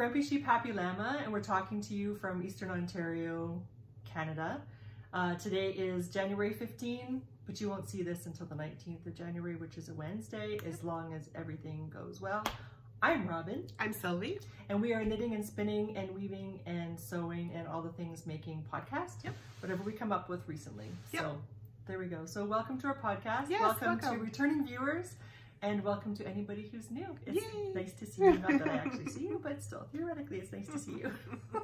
Grumpy Sheep Happy Llama and we're talking to you from Eastern Ontario, Canada. Uh, today is January 15, but you won't see this until the 19th of January, which is a Wednesday, as long as everything goes well. I'm Robin. I'm Sylvie. And we are knitting and spinning and weaving and sewing and all the things making podcast. Yep. Whatever we come up with recently. Yep. So there we go. So welcome to our podcast. Yes, welcome, welcome. to returning viewers. And welcome to anybody who's new. It's Yay. nice to see you. Not that I actually see you, but still, theoretically, it's nice to see you.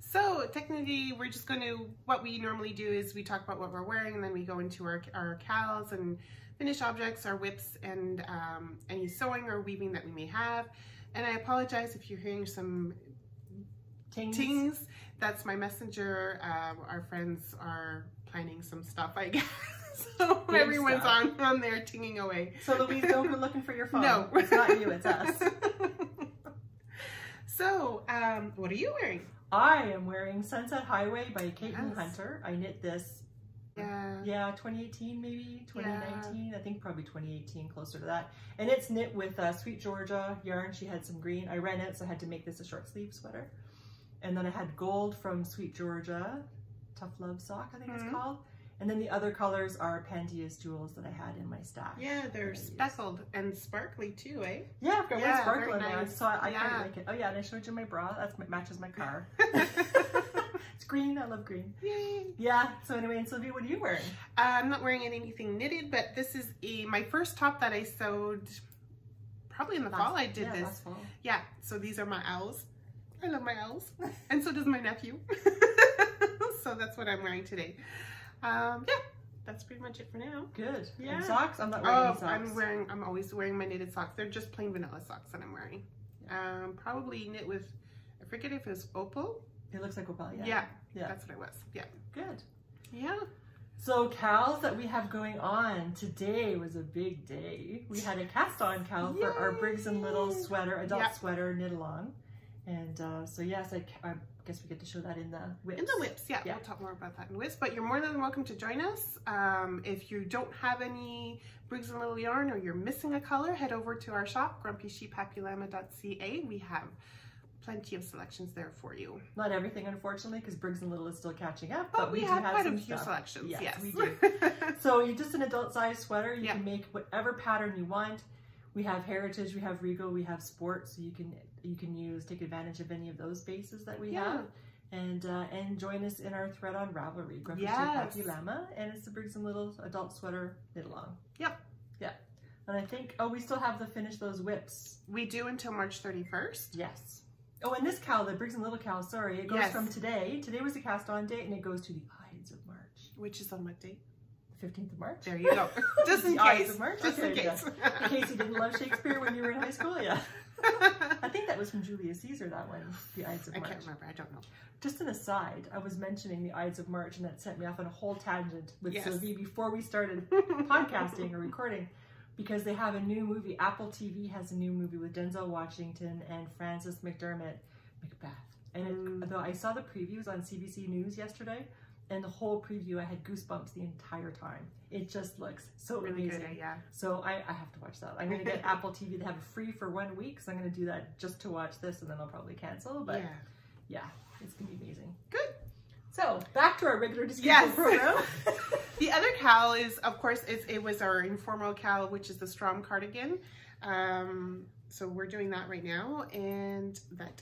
so technically we're just going to, what we normally do is we talk about what we're wearing and then we go into our, our KALs and finished objects, our WIPs and um, any sewing or weaving that we may have. And I apologize if you're hearing some Tings. tings. That's my messenger. Um, our friends are planning some stuff, I guess. so Big everyone's stuff. on, on there tinging away. So Louise, don't go looking for your phone. No. It's not you, it's us. so, um, what are you wearing? I am wearing Sunset Highway by Caitlin Yes. Hunter. I knit this Yeah. Yeah, 2018 maybe, 2019. I think probably 2018, closer to that. And it's knit with uh, Sweet Georgia yarn. She had some green. I ran out, so I had to make this a short sleeve sweater. And then I had gold from Sweet Georgia, Tough Love Sock, I think Mhm. it's called. And then the other colors are Pantea's jewels that I had in my stash. Yeah, they're speckled and sparkly too, eh? Yeah, I've got Yeah, one sparkle in there, nice. so I, I kind of like it. Oh yeah, and I showed you my bra. That matches my car. it's green. I love green. Yay. Yeah. So anyway, and Sylvia, what are you wearing? I'm not wearing anything knitted, but this is a my first top that I sewed probably in the fall. I did yeah, this. last. Yeah, so these are my owls. I love my owls. and so does my nephew. so that's what I'm wearing today. Um, yeah, that's pretty much it for now. Good. Yeah. And socks? I'm not wearing Oh, socks. I'm wearing, I'm always wearing my knitted socks. They're just plain vanilla socks that I'm wearing. Um, probably knit with, I forget if it's opal. It looks like opal, yeah. Yeah, Yeah. that's what it was. Yeah. Good. Yeah. So KALs that we have going on today was a big day. We had a cast on KAL for our Briggs and Little sweater, adult Yeah. sweater knit along. And uh, so yes, I, I guess we get to show that in the WIPs. In the WIPs, yeah, Yeah. We'll talk more about that in WIPs, but you're more than welcome to join us. Um, if you don't have any Briggs and Little yarn or you're missing a color, head over to our shop, grumpysheephappyllama.ca. We have plenty of selections there for you. Not everything, unfortunately, because Briggs and Little is still catching up. But, we, do have quite a some few stuff. selections, Yes, yes. we do. So you just an adult size sweater. You Yeah. can make whatever pattern you want. We have heritage, we have regal, we have sports, so you can you can use take advantage of any of those bases that we Yeah. have. And uh, and join us in our thread on Ravelry, Yes. Llama, and it's the Briggs and Little adult sweater knit along. Yep. Yeah. And I think oh we still have to finish those WIPs. we do until March 31st. Yes. Oh, and this KAL, the Briggs and Little KAL, sorry, it goes Yes. from today. Today was the cast on date, and it goes to the Ides of March, Which is on what date? The fifteenth of March. There you go. Just in The Ides case. of March? Just in Okay, yeah. case. In case you didn't love Shakespeare when you were in high school, yeah. I think that was from Julius Caesar, that one, the Ides of March. I can't remember. I don't know. Just an aside, I was mentioning the Ides of March, and that sent me off on a whole tangent with Yes. Sylvie before we started podcasting or recording, because they have a new movie. Apple TV has a new movie with Denzel Washington and Frances McDormand, Macbeth. And it, Mm. though I saw the previews on CBC News yesterday, and the whole preview, I had goosebumps the entire time. It just looks so Really amazing. good, yeah. So I, I have to watch that. I'm gonna get Apple TV to have it free for one week, so I'm gonna do that just to watch this, and then I'll probably cancel. But yeah. yeah, it's gonna be amazing. Good. So back to our regular discussion Yes. program. The other KAL is, of course, it's, it was our informal KAL, which is the Strom cardigan. Um, so we're doing that right now, and that.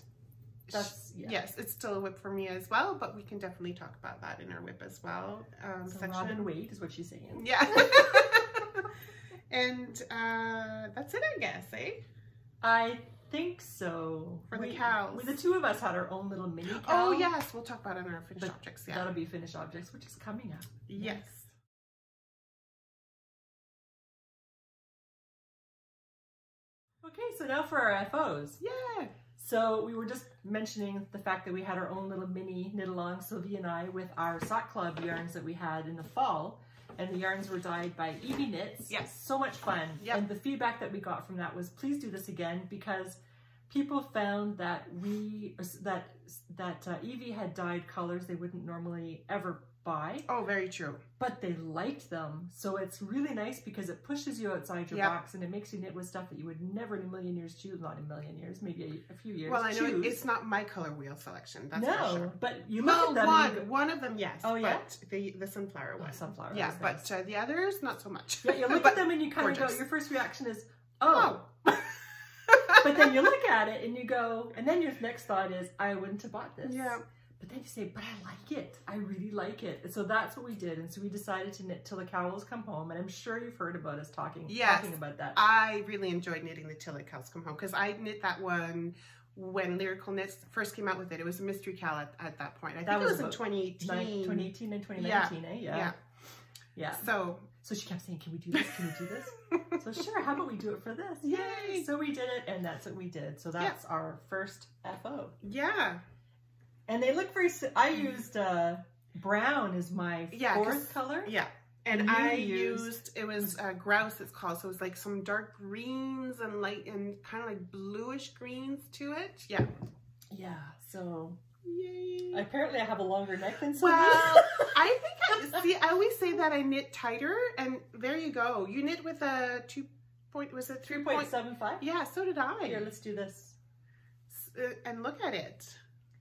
That's yeah. Yes, it's still a WIP for me as well, but we can definitely talk about that in our WIP as well. Um, So section. Robin Wade is what she's saying. Yeah. and uh, that's it, I guess, eh? I think so. For the KALs. we- the two of us had our own little mini KAL. Oh, yes, we'll talk about it in our finished But objects. Yeah. That'll be finished objects, which is coming up. Yes. Okay, so now for our FOs. Yeah. So we were just mentioning the fact that we had our own little mini knit along, Sylvie and I, with our sock club yarns that we had in the fall. And the yarns were dyed by Evie Knits. Yes. So much fun. Yep. And the feedback that we got from that was, please do this again because people found that we that that uh, Evie had dyed colors they wouldn't normally ever buy, Oh, very true. but they liked them. So it's really nice because it pushes you outside your Yep. box and it makes you knit with stuff that you would never in a million years choose. Not in a million years, maybe a, a few years. Well, I know choose. it's not my color wheel selection. That's no, sure. but you well, look at them. one, go, one of them, yes. Oh, yeah? But the, the sunflower Oh, one. sunflower Yeah, but uh, the others, not so much. yeah, you look at them and you kind of go. Your first reaction is, oh. Oh. but then you look at it and you go, and then your next thought is, I wouldn't have bought this. Yeah. But then you say, but I like it. I really like it. And so that's what we did. And so we decided to knit till the cowls come home. And I'm sure you've heard about us talking, Yes. talking about that. I really enjoyed knitting the Till the Cowls Come Home because I knit that one when Lyrical Knits first came out with it. It was a mystery cow at, at that point. I think That it was was in about 2018. Nine- 2018 and 2019, eh? Yeah. Yeah. Yeah. So, So she kept saying, can we do this? Can we do this? so sure, how about we do it for this? Yay. So we did it and that's what we did. So that's our first FO. yeah. And they look very, I used uh, brown as my Yeah, fourth color. Yeah. And And I used- used, it was uh, grouse it's called. So it was like some dark greens and light and kind of like bluish greens to it. Yeah. Yeah. So Yay. apparently I have a longer neck than Sylvie. Well, I think I see. I always say that I knit tighter, and there you go. You knit with a two point. Was it three point? 3.75. Yeah, so did I. Here, let's do this. Uh, and look at it.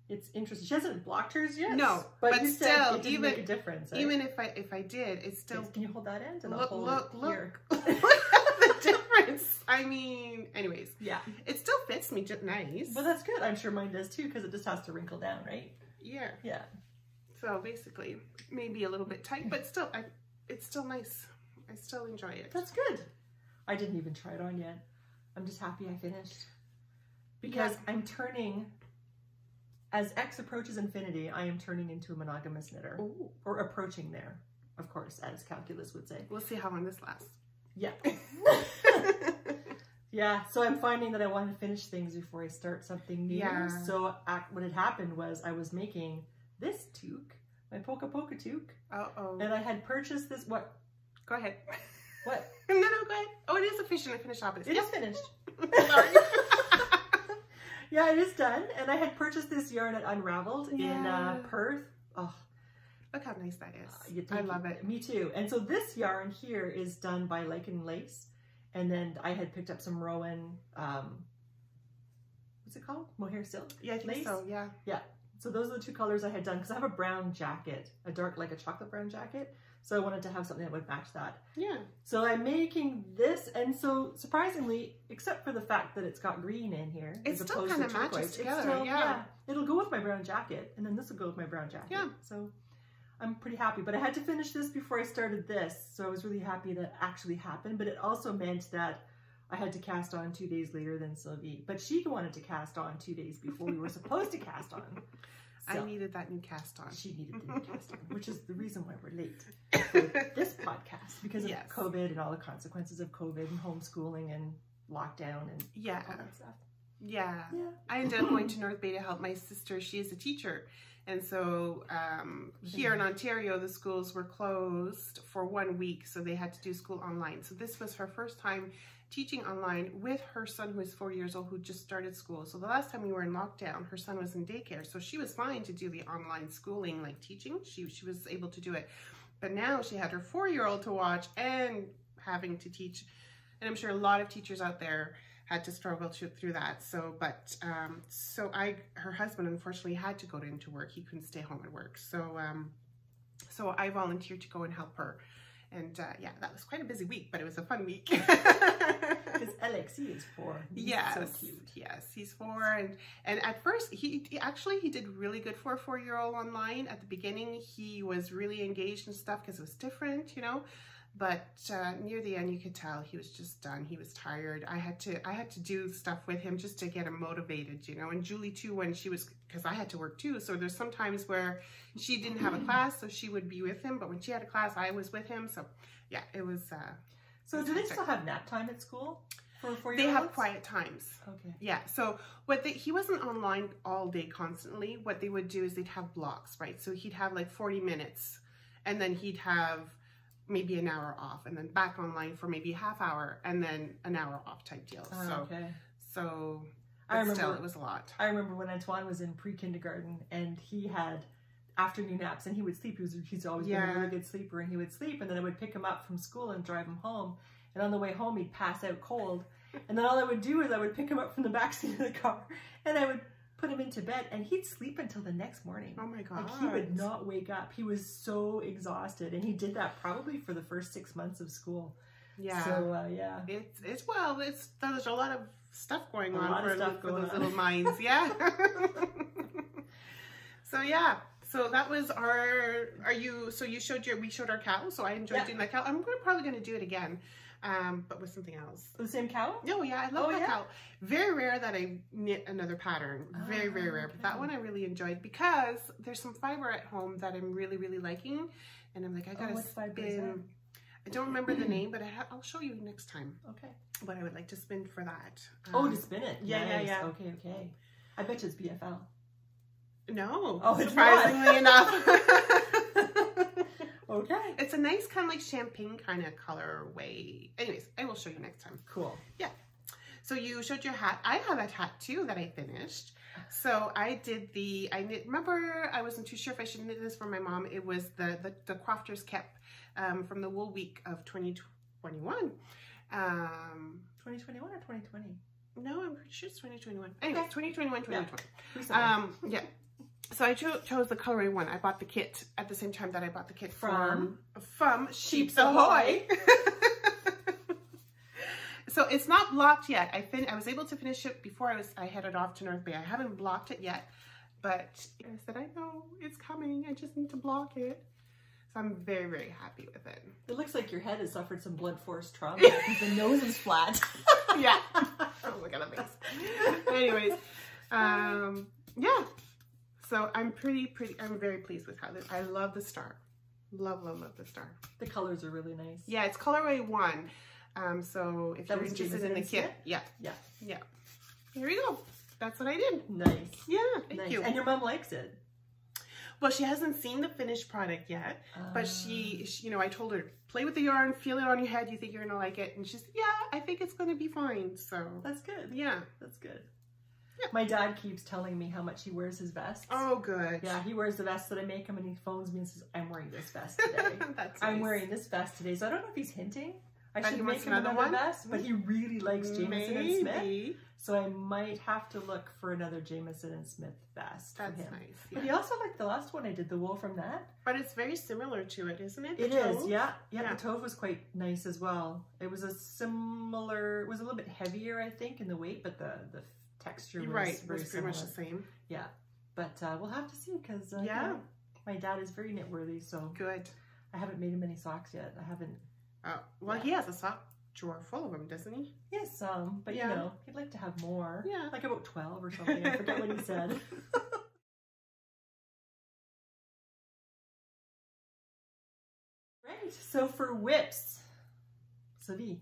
It's interesting. She hasn't blocked hers yet. No, but, but you said still, it didn't even- make a difference. right? Even if I if I did, it's still Can you hold that end and look look look. look at the difference. I mean, anyways, Yeah. it still fits me just nice. Well, that's good. I'm sure mine does too because it just has to wrinkle down, right? yeah. Yeah. So basically, maybe a little bit tight, but still, I, it's still nice. I still enjoy it. That's good. I didn't even try it on yet. I'm just happy I finished. Because Yeah. I'm turning, as X approaches infinity, I am turning into a monogamous knitter. Ooh. Or approaching there, of course, as calculus would say. We'll see how long this lasts. Yeah. yeah, so I'm finding that I want to finish things before I start something new. Yeah. So uh, what had happened was I was making this toque, my PokaPoka toque, Uh oh. and I had purchased this, what, Go ahead. what? no, no, go ahead. Oh, it is official. I finished. It is finished. Yeah, it is done. And I had purchased this yarn at Unraveled in uh, Perth. Oh, Look how nice that is. you I love it. Me too. And so this yarn here is done by Lichen Lace. And then I had picked up some Rowan, um, what's it called? Mohair silk. Yeah, I think Lace? so. Yeah. So those are the two colors I had done because I have a brown jacket, a dark, like a chocolate brown jacket. So I wanted to have something that would match that. Yeah. So I'm making this, and so surprisingly, except for the fact that it's got green in here, It as still kinda to matches turquoise, it's together, still- yeah. it'll go with my brown jacket, and then this will go with my brown jacket. Yeah. So I'm pretty happy, but I had to finish this before I started this, so I was really happy that actually happened. But it also meant that I had to cast on two days later than Sylvie, but she wanted to cast on two days before we were supposed to cast on. I needed that new cast on. she needed the new cast on, which is the reason why we're late for this podcast because of Yes. COVID and all the consequences of COVID and homeschooling and lockdown and yeah. all that stuff. Yeah. Yeah. I ended up going to North Bay to help my sister. She is a teacher. And so um, here in Ontario, the schools were closed for one week. So they had to do school online. So this was her first time teaching online with her son, who is four years old, who just started school. So the last time we were in lockdown, her son was in daycare. So she was fine to do the online schooling, like teaching. She, she was able to do it. But now she had her four year old to watch and having to teach. And I'm sure a lot of teachers out there had to struggle to, through that. So, but, um, so I, her husband unfortunately had to go into work. He couldn't stay home and work. So, um, so I volunteered to go and help her. And, uh, yeah, that was quite a busy week, but it was a fun week. Because Alexi is four. He's Yes, So cute. yes, he's four, and and at first he, he actually he did really good for a four year old online. At the beginning, he was really engaged and stuff because it was different, you know. But uh, near the end, you could tell he was just done. He was tired. I had to I had to do stuff with him just to get him motivated, you know. And Julie too, when she was because I had to work too. So there's some times where she didn't have a class, so she would be with him. But when she had a class, I was with him. So yeah, it was. Uh, So do they still have nap time at school for four they have quiet times. Okay. Yeah. So what they, he wasn't online all day constantly. What they would do is they'd have blocks, right? So he'd have like 40 minutes and then he'd have maybe an hour off and then back online for maybe a half hour and then an hour off type deal. Oh, so, okay. so I but still remember it was a lot. I remember when Antoine was in pre-kindergarten and he had afternoon naps and he would sleep. He was, he's always been a really good sleeper and he would sleep and then I would pick him up from school and drive him home. And on the way home, he'd pass out cold. And then all I would do is I would pick him up from the back seat of the car and I would put him into bed and he'd sleep until the next morning. Oh my god. Like he would not wake up. He was so exhausted, and he did that probably for the first six months of school. Yeah. So uh, yeah, It's it's well, it's there's a lot of stuff going A on for, stuff for going those on. little minds, yeah. so yeah, so that was our. Are you? So you showed your. We showed our cow. So I enjoyed Yeah. doing that cow. I'm probably going to do it again, um, but with something else. the same cow. No, yeah, I love Oh, that yeah? cow. Very rare that I knit another pattern. Very, very Ah, rare. But that one I really enjoyed because there's some fiber at home that I'm really, really liking, and I'm like, I Oh, gotta is spin. I don't remember the name, but I ha- I'll show you next time Okay. what I would like to spin for that. Oh, Um, to spin it. yeah, yeah, Nice. yeah. Okay, okay. I bet you it's BFL. no. Oh, surprisingly enough. Okay. it's a nice kind of like champagne kind of colorway. Anyways, I will show you next time. Cool. Yeah. So you showed your hat. I have a hat too that I finished. So I did the, I knit, remember I wasn't too sure if I should knit this for my mom. It was the, the, the Crofters Cap um, from the Wool Week of 2021. Um, 2021 or 2020? no, I'm pretty sure it's 2021. Anyway, Okay. 2021, 2020. Recently. Um, yeah. So I cho- chose the colorway one. I bought the kit at the same time that I bought the kit From? from Sheeps Sheeps Ahoy. so it's not blocked yet. I fin- I was able to finish it before I was I headed off to North Bay. I haven't blocked it yet, but I said I know it's coming. I just need to block it. So I'm very very happy with it. it looks like your head has suffered some blood force trauma. the nose is flat. yeah. oh, look at the face. Anyways, um. So I'm pretty, pretty, I'm very pleased with how this, I love the star. Love, love, love the star. the colors are really nice. Yeah, it's colorway one. Um, so if That you're interested in the kit, yeah, Yeah. yeah. Here we go. That's what I did. Nice. Yeah, thank nice. you. And your mom likes it. well, she hasn't seen the finished product yet, but Ah. she, she, you know, I told her, play with the yarn, feel it on your head. You think you're gonna like it? And she's, yeah, I think it's gonna be fine. So, That's good. yeah. That's good. Yeah. My dad keeps telling me how much he wears his vests. Oh, good. Yeah, he wears the vest that I make him and he phones me and says, I'm wearing this vest today. That's I'm nice. wearing this vest today. So I don't know if he's hinting. I That should make him another another vest, but he really likes Jamieson and Smith. So I might have to look for another Jamieson and Smith vest That's for him. nice. But he also liked the last one I did, the wool from that. But it's very similar to it, isn't it? It The is, yeah. yeah. Yeah. The Tove was quite nice as well. It was a similar, it was a little bit heavier, I think, in the weight, but the, the texture was right. very It's pretty much the same. Yeah. But uh, we'll have to see because uh, Yeah. my dad is very knit worthy, so Good. I haven't made him any socks yet. I haven't. Uh, well, Yeah. he has a sock drawer full of them, doesn't he? Yes, um, but Yeah. you know, he'd like to have more. Yeah. Like about 12 or something. I forget what he said. right. So for WIPs, Sylvie.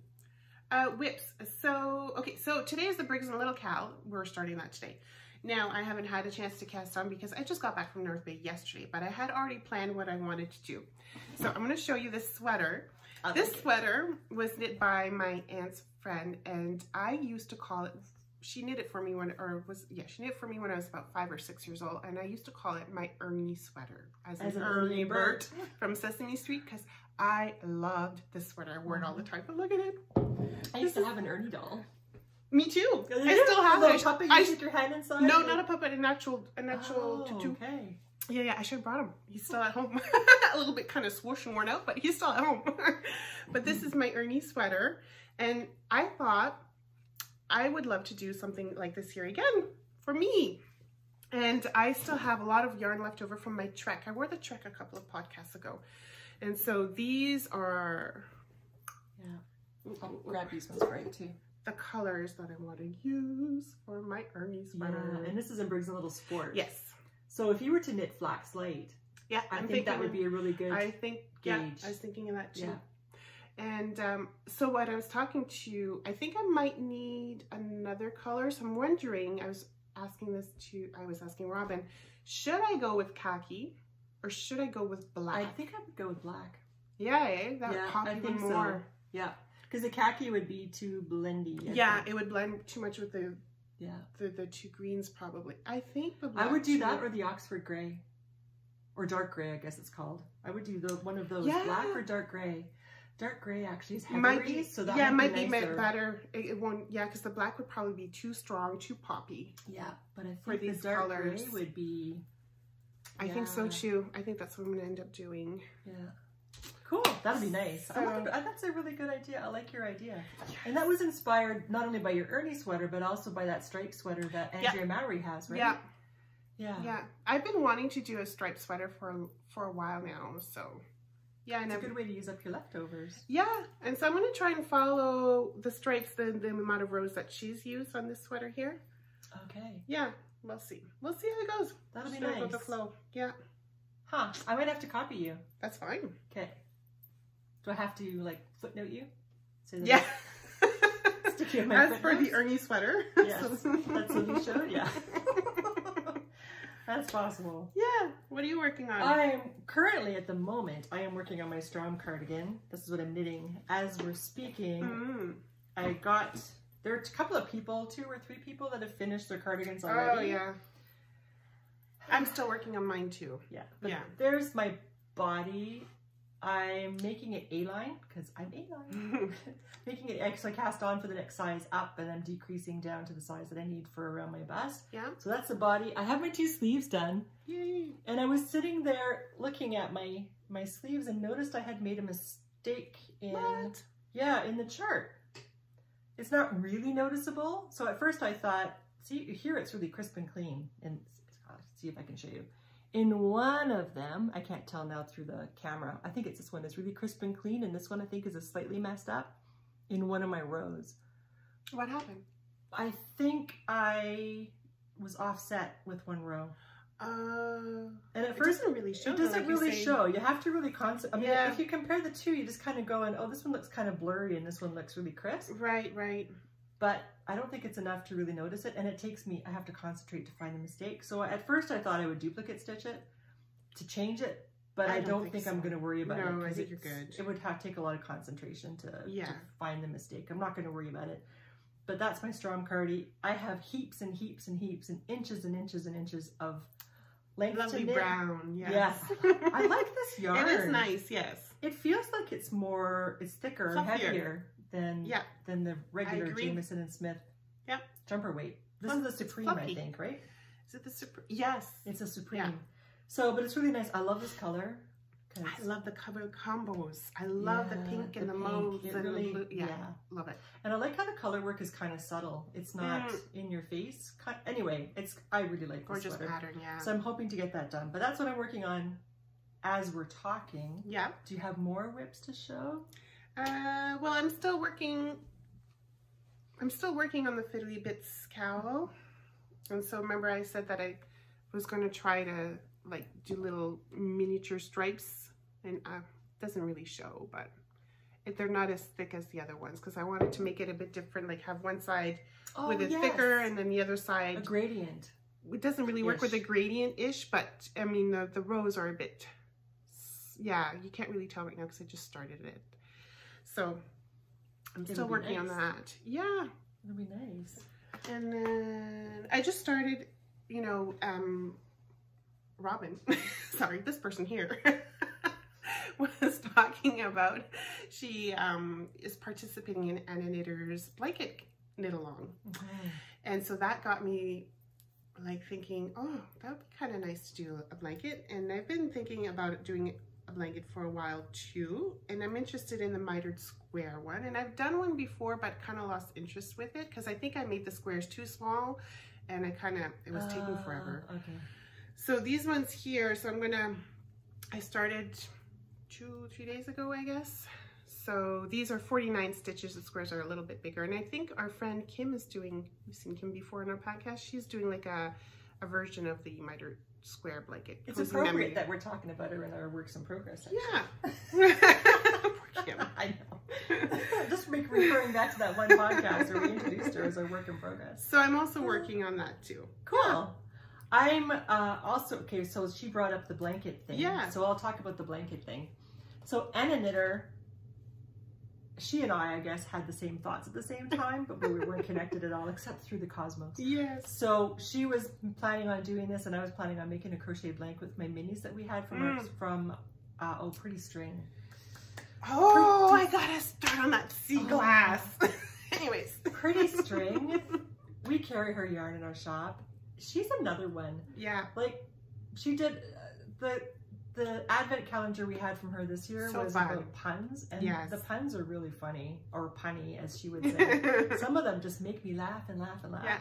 Uh, WIPs. So, okay, so today is the Briggs and Little KAL. We're starting that today. Now, I haven't had a chance to cast on because I just got back from North Bay yesterday, but I had already planned what I wanted to do. So I'm going to show you this sweater. I This sweater was knit by my aunt's friend, and I used to call it. She knit it for me when, or was yeah, she knit it for me when I was about five or six years old, and I used to call it my Ernie sweater, as, As an Ernie Bert from Sesame Street, because I loved this sweater. I wore it all the Mm-hmm. time. But look at it. I used to have an Ernie doll. Me too. I still A have little it. puppet I, you stick your hand inside. no, not a puppet, an actual, an actual oh, tutu. Okay. Yeah, yeah, I should have brought him. He's still at home. a little bit kind of swoosh and worn out, but he's still at home. but this is my Ernie sweater. And I thought I would love to do something like this here again for me. And I still have a lot of yarn left over from my trek. I wore the trek a couple of podcasts ago. And so these are Yeah. I'll grab these ones for you too. the colors that I want to use for my Ernie sweater. Yeah, and this is in Briggs and Little Sport. yes. So if you were to knit flax light, Yeah, I I'm think that would be a really good. I think, yeah, gauge. I was thinking of that too. Yeah. And um, so what I was talking to, I think I might need another color. So I'm wondering, I was asking this to, I was asking Robin, should I go with khaki or should I go with black? I think I would go with black. yeah, eh? that Yeah, would pop I even think so. more. Yeah, because the khaki would be too blendy. I Yeah, think. it would blend too much with the, yeah. the the two greens probably. I think the black. I would do that or the Oxford grey. or dark gray, I guess it's called. I would do the one of those Yeah. black or dark gray. Dark gray actually is might be, so that yeah, it might be, nicer. better. It, it won't, yeah, because the black would probably be too strong, too poppy. Yeah, but I For think the these dark colors. gray would be I think so too. I think that's what I'm gonna end up doing. yeah. Cool, that'd be nice. So- that's a really good idea. I like your idea. And that was inspired not only by your Ernie sweater, but also by that striped sweater that Yeah. Andrea Mowry has, right? Yeah, Yeah. yeah. I've been wanting to do a striped sweater for for a while now, so yeah, and It's a good way to use up your leftovers. yeah, and so I'm gonna try and follow the stripes, the the amount of rows that she's used on this sweater here. Okay. Yeah, we'll see. We'll see how it goes. That'll be nice. with the flow. Yeah, Huh. I might have to copy you. that's fine. Okay. Do I have to like footnote you? That Yeah. Stick you in my As for the? Ernie sweater. Yes, that's what you showed, yeah. That's possible. yeah. What are you working on? I am currently at the moment I am working on my Strom cardigan. This is what I'm knitting. As we're speaking, Mm. I got there are a couple of people, two or three people that have finished their cardigans oh, already. Oh yeah. I'm still working on mine too. Yeah. But Yeah. there's my body. I'm making it A-line because I'm A-line. making it extra cast on for the next size up and I'm decreasing down to the size that I need for around my bust. yeah. So that's the body. I have my two sleeves done Yay. and I was sitting there looking at my my sleeves and noticed I had made a mistake in What? yeah, in the chart. It's not really noticeable. So at first I thought, see here it's really crisp and clean and I'll see if I can show you. In one of them, I can't tell now through the camera. I think it's this one is really crisp and clean and this one I think is a slightly messed up in one of my rows. What happened? I think I was offset with one row. Uh, And at it first doesn't really show. it doesn't like really show. You have to really concept. I mean, Yeah. if you compare the two, you just kind of go and oh, this one looks kind of blurry and this one looks really crisp. Right, right. But I don't think it's enough to really notice it, and it takes me. I have to concentrate to find the mistake. So at first, I thought I would duplicate stitch it to change it, but I, I don't, don't think, think I'm going to worry about it. No, I think you're good. It would have take a lot of concentration to, Yeah. to find the mistake. I'm not going to worry about it. But that's my Strom Cardi. I have heaps and heaps and heaps and inches and inches and inches of Lovely brown. Yes. Yes. I like this yarn. It is nice. Yes. It feels like it's more, it's thicker and heavier than Yeah. than the regular agree. Jamieson and Smith Yep. jumper weight. This is the Supreme, I think, right? Is it the super? Yes. It's a Supreme. Yeah. So, but it's really nice. I love this color. I love the color combos. I love the pink and the, pink. mauves and really- the blue. Yeah, yeah. love it. And I like how the color work is kind of subtle. It's not Mm. in your face. Anyway, it's I really like this Gorgeous sweater. pattern. Yeah. So I'm hoping to get that done. But that's what I'm working on as we're talking. yeah. Do you have more WIPs to show? Uh, well, I'm still working. I'm still working on the Fiddly Bits cowl, and so remember I said that I was going to try to like do little miniature stripes, and uh, doesn't really show, but it, they're not as thick as the other ones because I wanted to make it a bit different, like have one side Oh, with it yes. thicker and then the other a side. gradient. It doesn't really work with a gradient-ish, but I mean the the rows are a bit. Yeah, you can't really tell right now because I just started it. So I'm It'll still working on that. Yeah, It'll be nice. and then I just started. You know, um, Robin. sorry, this person here. was talking about she um is participating in Anna Knitter's blanket knit along Mhm. and so that got me like thinking, oh, that would be kind of nice to do a blanket. And I've been thinking about doing a blanket for a while too. And I'm interested in the mitered square one. And I've done one before, but kind of lost interest with it because I think I made the squares too small and I kind of, it was taking Ah, forever. Okay. So these ones here, so I'm gonna, I started two, three days ago, I guess. So these are 49 stitches. The squares are a little bit bigger. And I think our friend Kim is doing, we've seen Kim before in our podcast. She's doing like a, a version of the miter square blanket. It's appropriate Memory. that we're talking about her in our works in progress. actually. Yeah. Poor Kim. I know. Just make referring back to that one podcast where we introduced her as our work in progress. So I'm also working on that too. Cool. I'm uh, also okay. So she brought up the blanket thing. Yeah. So I'll talk about the blanket thing. So Anna Knitter she and I, I guess, had the same thoughts at the same time, but we weren't connected at all except through the cosmos. Yes. So she was planning on doing this, and I was planning on making a crochet blanket with my minis that we had from our, Mm. from uh, oh Pretty String. Oh, I gotta start on that sea glass. Anyways. Pretty String. we carry her yarn in our shop. She's another one. Yeah. Like she did uh, the the advent calendar we had from her this year So was fun. about puns, and Yes. the puns are really funny or punny, as she would say. some of them just make me laugh and laugh and laugh. Yeah.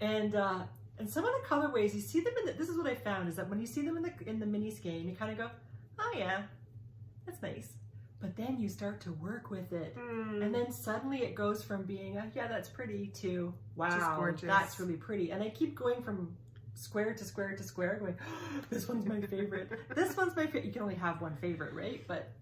And uh, and some of the colorways, you see them in the, this is what I found is that when you see them in the in the mini skein, you kind of go, oh yeah, that's nice. But then you start to work with it. Mm. And then suddenly it goes from being, a, yeah, that's pretty to, wow, that's really pretty. And I keep going from square to square to square, going, this one's my favorite. this one's my favorite. You can only have one favorite, right? But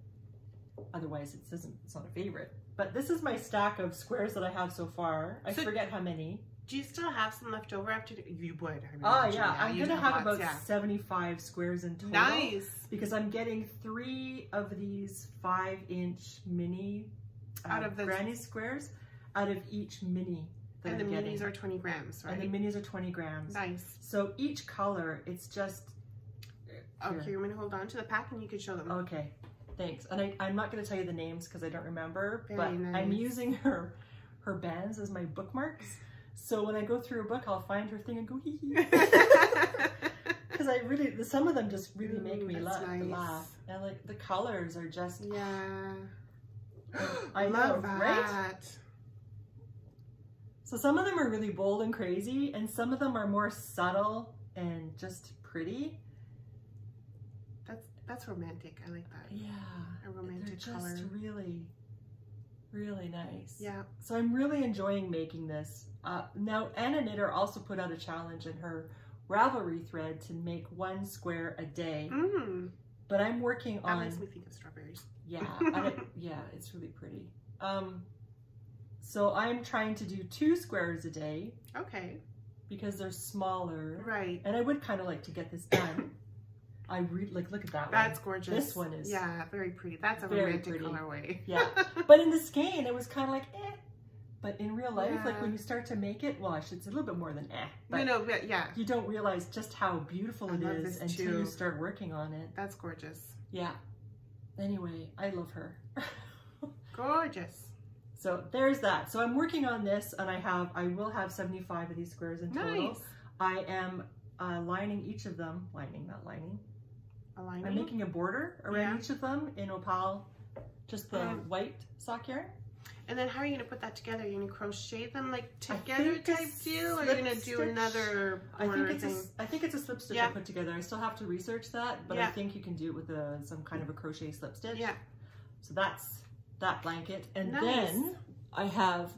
otherwise it isn't, it's not a favorite. But this is my stack of squares that I have so far. I So- forget how many. Do you still have some left over after you would? I Oh yeah, I'm gonna have lots, about yeah. 75 squares in total. Nice. Because I'm getting three of these five inch mini uh, Out of the- granny squares out of each mini And the I'm getting. minis are 20 grams, right? And the minis are 20 grams. nice. So each color, it's just, Okay, you're gonna hold on to the pack and you can show them. okay, thanks. And I, I'm not gonna tell you the names because I don't remember, Very but I'm using her, her bands as my bookmarks. So when I go through a book, I'll find her thing and go hee hee. Because I really, some of them just really make me mm, laugh, nice. laugh. And like the colors are just, yeah. I love know, that. right? So some of them are really bold and crazy, and some of them are more subtle and just pretty. That's that's romantic. I like that. Yeah, A romantic they're romantic just color. really, really nice. Yeah. So I'm really enjoying making this. Uh, now Anna Knitter also put out a challenge in her Ravelry thread to make one square a day, Mm. but I'm working That on makes me think of strawberries. Yeah, I yeah, it's really pretty. Um, so I'm trying to do two squares a day Okay. because they're smaller, Right. and I would kind of like to get this done. I re- like look at that That's one. That's gorgeous. This one is Yeah, very pretty. That's a very romantic pretty. colorway. Yeah. But in the skein, it was kind of like eh. But in real life, like when you start to make it, well, I should say a little bit more than eh. But you know, but yeah, you don't realize just how beautiful I it is until you start working on it. that's gorgeous. Yeah. Anyway, I love her. Gorgeous. So there's that. So I'm working on this and I have, I will have 75 of these squares in total. Nice. I am uh, lining each of them, lining, not lining. Aligning. I'm making a border around Yeah. each of them in opal, just the Mm. white sock yarn. And then how are you gonna put that together? You're gonna crochet them like together type deal, or you're gonna do stitch. another I think it's a, thing? s- I think it's a slip stitch Yeah. I put together. I still have to research that, but I think you can do it with a, some kind of a crochet slip stitch. Yeah. So that's that blanket. And Nice. then I have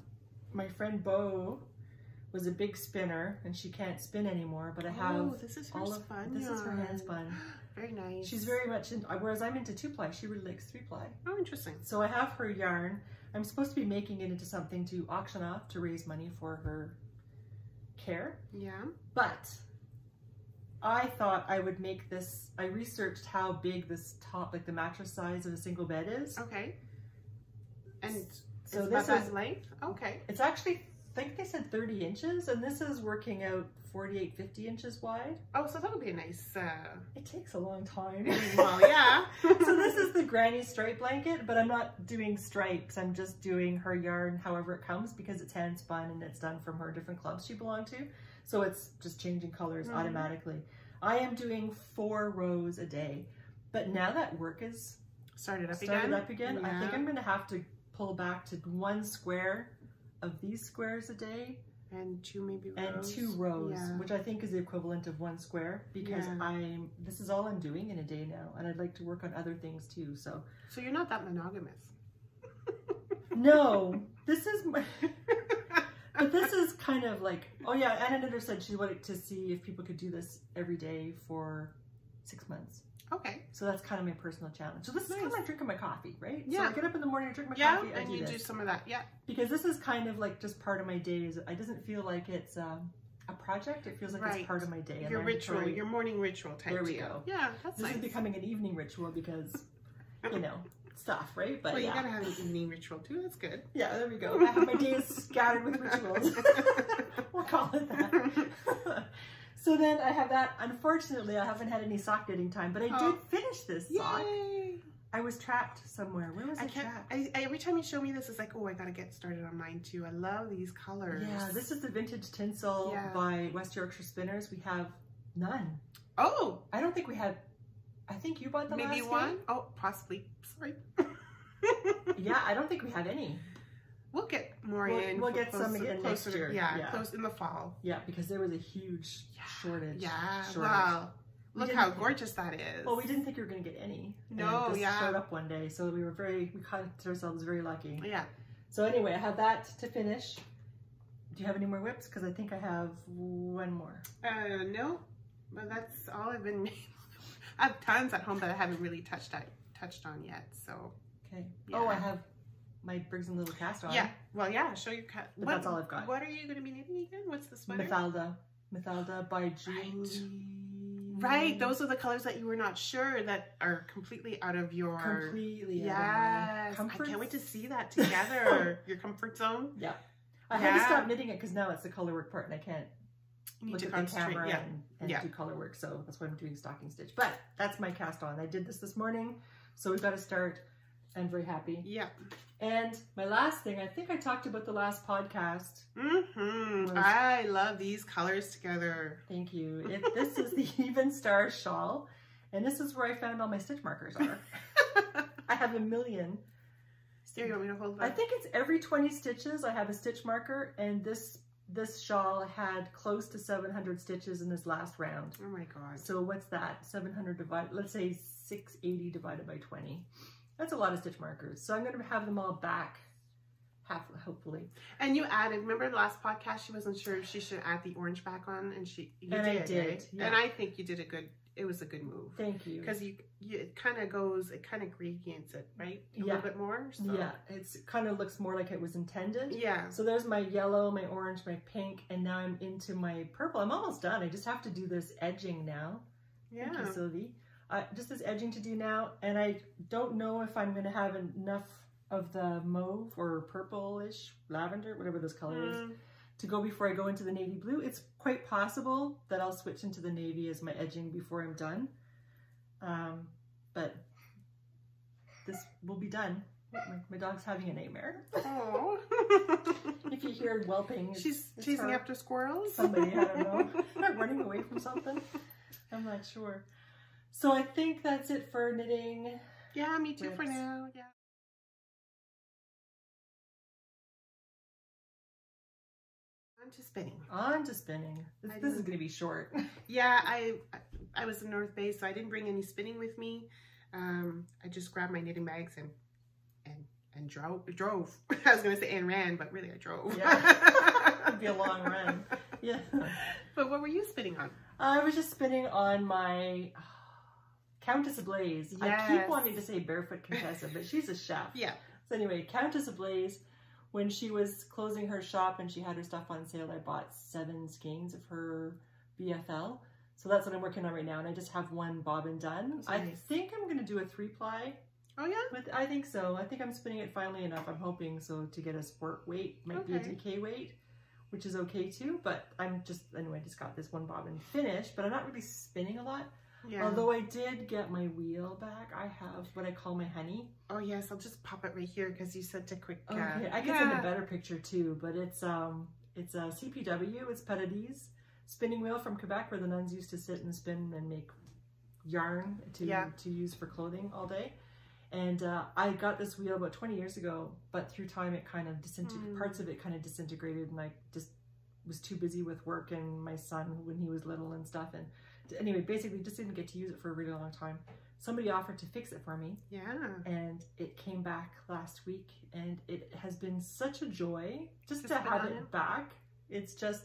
my friend Bo was a big spinner and she can't spin anymore, but I oh, have oh, this is her all of spun this is her hand yarn. spun. Very nice. She's very much in, whereas I'm into two ply, she really likes three ply. Oh, interesting. So I have her yarn. I'm supposed to be making it into something to auction off to raise money for her care. Yeah. But I thought I would make this, I researched how big this top, like the mattress size of a single bed is. Okay. And So this is, length. Okay. it's actually, I think they said 30 inches and this is working out 48, 50 inches wide. Oh, so that would be a nice. Uh... It takes a long time. well, yeah. so this is the granny stripe blanket, but I'm not doing stripes. I'm just doing her yarn however it comes because it's hand spun and it's done from her different clubs she belonged to. So it's just changing colors Mhm. automatically. I am doing four rows a day. But now that work is started up started again. up again, I think I'm gonna have to pull back to one square of these squares a day and two maybe and rows. two rows, Yeah. which I think is the equivalent of one square because Yeah. I'm this is all I'm doing in a day now, and I'd like to work on other things too. So So you're not that monogamous. no, this is my, but this is kind of like oh yeah. Anna Knitter said she wanted to see if people could do this every day for six months. Okay. So that's kind of my personal challenge. So this is kind of Nice. like drinking my coffee, right? Yeah. So I get up in the morning, I drink my Yeah, coffee, I and do you this. do some of that. Yeah. because this is kind of like just part of my days. It doesn't feel like it's um, a project. It feels like Right. it's part of my day. Your ritual, your morning ritual type There we go. Yeah, that's This nice. is becoming an evening ritual because, you know, stuff, right? But well, you yeah. gotta have an evening ritual too. That's good. Yeah, there we go. I have my days scattered with rituals. we'll call it that. So then I have that. Unfortunately, I haven't had any sock knitting time, but I Oh. did finish this sock. Yay! I was trapped somewhere. Where was I, I can't. trapped? I, I, every time you show me this, it's like, oh, I gotta get started on mine too. I love these colors. Yeah, this is the vintage tinsel Yeah. by West Yorkshire Spinners. We have none. Oh, I don't think we had. I think you bought the maybe last one. Oh, possibly. Sorry. Yeah, I don't think we had any. We'll get more We'll- in. we'll get some again next closer to- year. Yeah, Yeah. close in the fall. Yeah, because there was a huge shortage. Yeah. shortage. Wow. We Look how gorgeous that is. Well, we didn't think we were going to get any. And No, this yeah. showed up one day, so we were very, we considered ourselves very lucky. Yeah. So anyway, I have that to finish. Do you have any more WIPs? Because I think I have one more. Uh, no, but that's all I've been. I have tons at home that I haven't really touched I touched on yet. So Okay. Oh, I have my Briggs and Little cast on. yeah. Well, yeah. Show your cat. But that's all I've got. What are you going to be knitting again? What's the sweater? Mafalda. Mafalda by Right. Julie. Right. Those are the colors that you were not sure that are completely out of your. completely. Yes. I can't wait to see that together. your comfort zone. Yeah. I had to stop knitting it because now it's the color work part and I can't You look to at the concentrate. camera Yeah. and, and Yeah. do color work. So that's why I'm doing stocking stitch. But that's my cast on. I did this this morning. So we've got to start. I'm very happy. Yeah. And my last thing, I think I talked about the last podcast. Mm-hmm. Was- I love these colors together. Thank you. It, this is the Evenstar shawl. And this is where I found all my stitch markers are. I have a million. Here, you want me to hold I think it's every 20 stitches I have a stitch marker and this this shawl had close to 700 stitches in this last round. Oh my god. So what's that? 700 divided, let's say 680 divided by 20. That's a lot of stitch markers. So I'm going to have them all back, half hopefully. And you added, remember the last podcast, she wasn't sure if she should add the orange back on, and she you And I did, did, right? yeah. And I think you did a good, it was a good move. Thank you. Because you, you, it kind of goes, it kind of gradients it, right? A Yeah. little bit more. So. Yeah, it's kind of looks more like it was intended. Yeah. So there's my yellow, my orange, my pink, and now I'm into my purple. I'm almost done. I just have to do this edging now. Yeah. Thank you, Sylvie. Uh, just this edging to do now, and I don't know if I'm going to have enough of the mauve or purplish lavender, whatever this color is, Mm, to go before I go into the navy blue. It's quite possible that I'll switch into the navy as my edging before I'm done. Um, but this will be done. My, my dog's having a nightmare. oh. If you hear whelping, it's, She's it's chasing her. after squirrels. somebody, I don't know. Not running away from something. I'm not sure. So I think that's it for knitting. Yeah, me too for now. Yeah. On to spinning. On to spinning. This, this is going to be short. Yeah, I I was in North Bay, so I didn't bring any spinning with me. Um, I just grabbed my knitting bags and and and drove. Drove. I was gonna say and ran, but really I drove. Yeah, It'd be a long run. Yeah. but what were you spinning on? I was just spinning on my Countess Ablaze. I keep wanting to say Barefoot Contessa, but she's a chef. Yeah. So anyway, Countess Ablaze, when she was closing her shop and she had her stuff on sale, I bought seven skeins of her BFL. So that's what I'm working on right now, and I just have one bobbin done. That's I think I'm going to do a three ply, Oh yeah. but I think so. I think I'm spinning it finely enough. I'm hoping so to get a sport weight, might be a DK weight, which is okay too. But I'm just anyway, I just got this one bobbin finished, but I'm not really spinning a lot. Yeah. Although I did get my wheel back, I have what I call my honey. oh yes, I'll just pop it right here because you sent a quick. Uh, Okay, I can yeah. send a better picture too, but it's um it's a CPW, it's Paradis spinning wheel from Quebec where the nuns used to sit and spin and make yarn to Yeah. to use for clothing all day. And uh, I got this wheel about 20 years ago, but through time it kind of disintegrated, Hmm. parts of it kind of disintegrated and I just was too busy with work and my son when he was little and stuff. And anyway, basically just didn't get to use it for a really long time. Somebody offered to fix it for me Yeah. and it came back last week and it has been such a joy just To to have it back it's just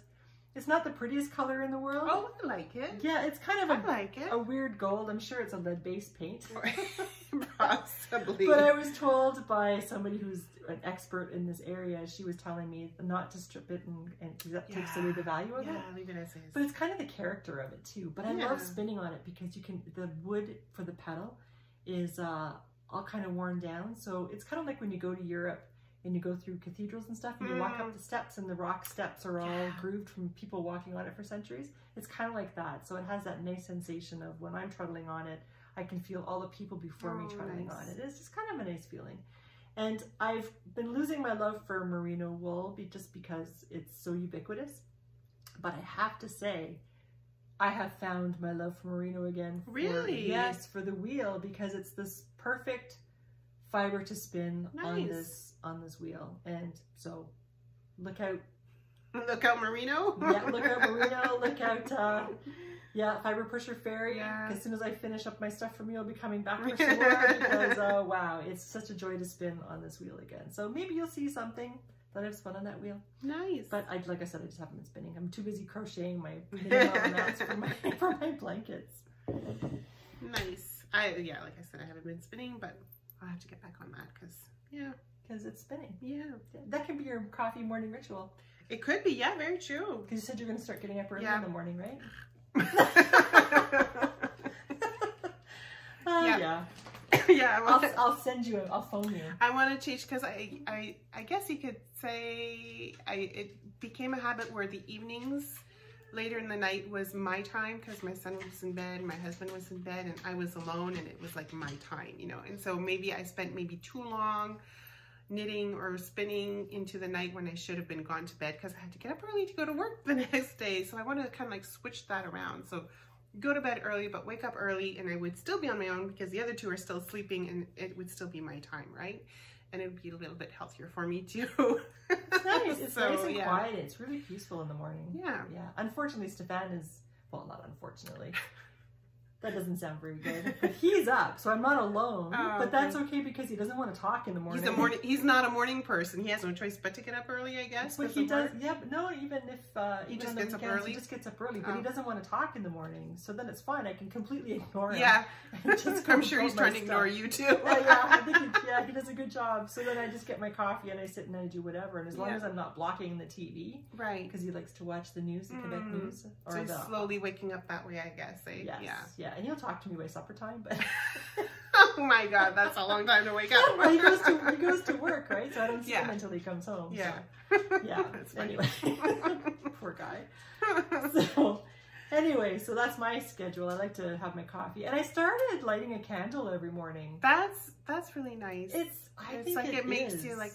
it's not the prettiest color in the world Oh, I like it. yeah it's kind of I a, like it. a weird gold i'm sure it's a lead based paint Possibly. but i was told by somebody who's an expert in this area she was telling me not to strip it and, and that takes away the value of yeah, it leave it as is. but it's kind of the character of it too. But I Yeah. love spinning on it because you can the wood for the pedal is uh all kind of worn down. So it's kind of like when you go to Europe and you go through cathedrals and stuff and you walk Mm. up the steps and the rock steps are all Yeah. grooved from people walking on it for centuries. It's kind of like that. So it has that nice sensation of when I'm trundling on it, I can feel all the people before me trying nice. on it. It's just kind of a nice feeling. And I've been losing my love for merino wool be- just because it's so ubiquitous. But I have to say, I have found my love for merino again. For, Really? Yes, for the wheel because it's this perfect fiber to spin on this on this wheel. And so, look out! Look out, Merino. Yeah, look out merino. Look out! Uh, yeah, fiber pusher fairy. Yeah. As soon as I finish up my stuff from you, I'll be coming back for some more because uh, wow, it's such a joy to spin on this wheel again. So maybe you'll see something that I've spun on that wheel. nice. But I, like I said, I just haven't been spinning. I'm too busy crocheting my for my for my blankets. nice. I yeah, like I said, I haven't been spinning, but I'll have to get back on that because yeah, Because it's spinning. yeah. That can be your coffee morning ritual. It could be. Yeah, very true. Because you said you're going to start getting up early Yeah. in the morning, right? Yeah, Uh, Yeah. yeah. I'll, want. I'll send you. A, I'll phone you. I want to change because I, I, I guess you could say I it became a habit where the evenings later in the night was my time because my son was in bed, my husband was in bed, and I was alone, and it was like my time, you know. And so maybe I spent maybe too long knitting or spinning into the night when I should have been gone to bed because I had to get up early to go to work the next day. So I want to kind of like switch that around. So go to bed early, but wake up early, and I would still be on my own because the other two are still sleeping, and it would still be my time, right? And it would be a little bit healthier for me too. It's nice. It's So, nice and yeah. quiet. It's really peaceful in the morning. Yeah. Yeah. Unfortunately, Stefan is well, not unfortunately. That doesn't sound very good. But he's up, so I'm not alone. Oh, but that's okay. because he doesn't want to talk in the morning. He's a morning. He's not a morning person. He has no choice but to get up early, I guess. But he does, Yep. yeah, no, even if uh, He even just gets up early? He just gets up early, but he Oh. doesn't want to talk in the morning. So then it's fine. I can completely ignore him. Yeah, I'm sure he's trying to ignore stuff. you too. yeah, yeah, I think he, yeah, he does a good job. So then I just get my coffee and I sit and I do whatever. And as long Yeah. as I'm not blocking the TV, right. because he likes to watch the news, the Quebec Mm. news, or So he's the slowly waking up that way, I guess. Eh? yes, Yeah. yeah, and he'll talk to me by supper time, but Oh my God, that's a long time to wake up. well, he goes to he goes to work, right? So I don't see him until he comes home. so- Yeah. yeah. That's funny. anyway, poor guy. So anyway, so that's my schedule. I like to have my coffee, and I started lighting a candle every morning. that's that's really nice. It's I It's think like it makes is you, like,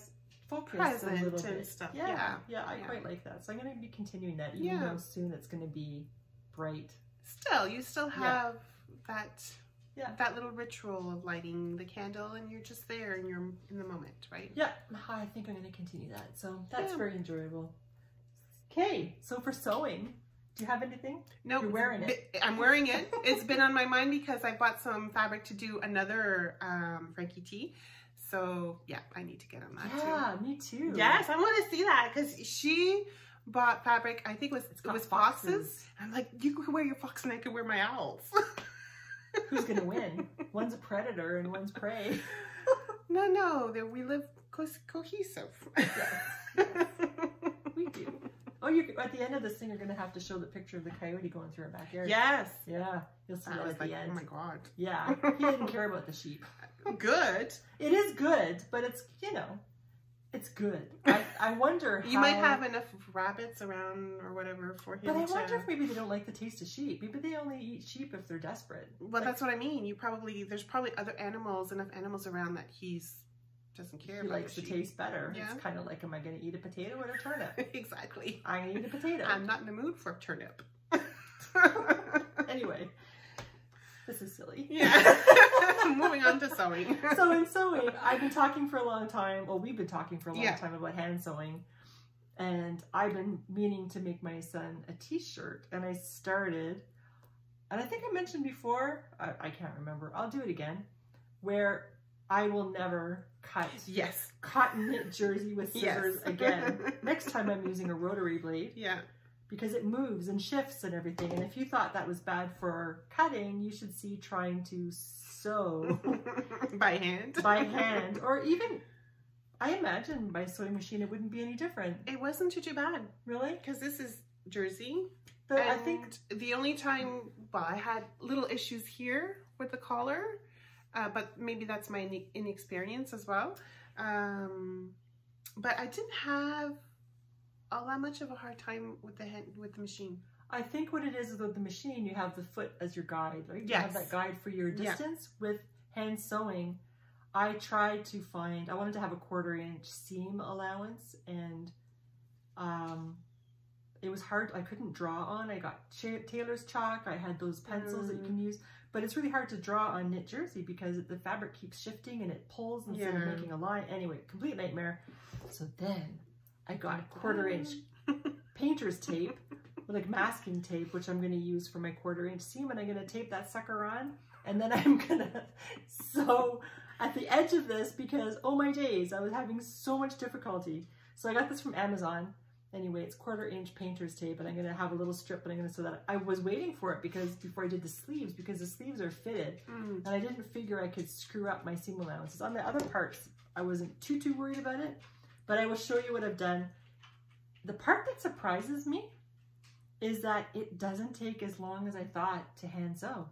focus present a little and bit. stuff. Yeah, Yeah. yeah, I Yeah. quite like that. So I'm going to be continuing that, even Yeah. though soon it's going to be bright. Still, you still Yeah. have that Yeah. that little ritual of lighting the candle, and you're just there and you're in the moment, right? Yeah, I think I'm going to continue that. So that's Yeah. very enjoyable. Okay, so for sewing, do you have anything? No, You're wearing it. I'm wearing it. It's been on my mind because I bought some fabric to do another um, Frankie T. So yeah, I need to get on that Yeah, me too. too. Yes, I want to see that because she bought fabric. I think it was It's it was foxes. foxes. I'm like, you can wear your fox and I can wear my owls. Who's going to win? one's a predator and one's prey. no, no, that we live co- cohesive. We do. Oh, you at the end of this thing, you're going to have to show the picture of the coyote going through our backyard. yes. Yeah, you'll see I that at like, the end. oh my god. Yeah, he didn't care about the sheep. Good. It is good, but it's you know, it's good. I, I wonder. You might have enough rabbits around or whatever for him But I to. wonder if maybe they don't like the taste of sheep. Maybe they only eat sheep if they're desperate. Well, Like, that's what I mean. You probably there's probably other animals, enough animals around that he's doesn't care he about. likes the sheep. taste better. Yeah. It's kind of like, am I going to eat a potato or a turnip? exactly. I'm going to eat a potato. I'm not in the mood for a turnip. Anyway, this is silly. yeah. Moving on to sewing. so in sewing, I've been talking for a long time. Well, we've been talking for a long Yeah. time about hand sewing, and I've been meaning to make my son a T-shirt, and I started, and I think I mentioned before. I, I can't remember. I'll do it again, where I will never cut yes. cotton knit jersey with Yes. scissors again. Next time I'm using a rotary blade Yeah. Because it moves and shifts and everything. And if you thought that was bad for cutting, you should see trying to sew By hand. by hand or even I imagine by sewing machine it wouldn't be any different. It wasn't too, too bad Really? because this is Jersey. But I think the only time, well, I had little issues here with the collar. uh, but maybe that's my inexperience as well. Um, but I didn't have all that much of a hard time with the hand, with the machine. I think what it is is with the machine, you have the foot as your guide, right? You have that guide for your Yeah. distance. With hand sewing, I tried to find, I wanted to have a quarter inch seam allowance and um, it was hard. I couldn't draw on. I got tailor's chalk. I had those pencils that you Mm. can use, but it's really hard to draw on knit jersey because the fabric keeps shifting and it pulls instead Yeah. of making a line. Anyway, complete nightmare. So then I got quarter inch painter's tape, like masking tape, which I'm going to use for my quarter inch seam, and I'm going to tape that sucker on, and then I'm going to sew at the edge of this because, oh my days, I was having so much difficulty. So I got this from Amazon. Anyway, it's quarter inch painter's tape, and I'm going to have a little strip, and I'm going to sew that. I was waiting for it because before I did the sleeves, because the sleeves are fitted, Mm. and I didn't figure I could screw up my seam allowances. On the other parts, I wasn't too, too worried about it, but I will show you what I've done. The part that surprises me is that it doesn't take as long as I thought to hand sew.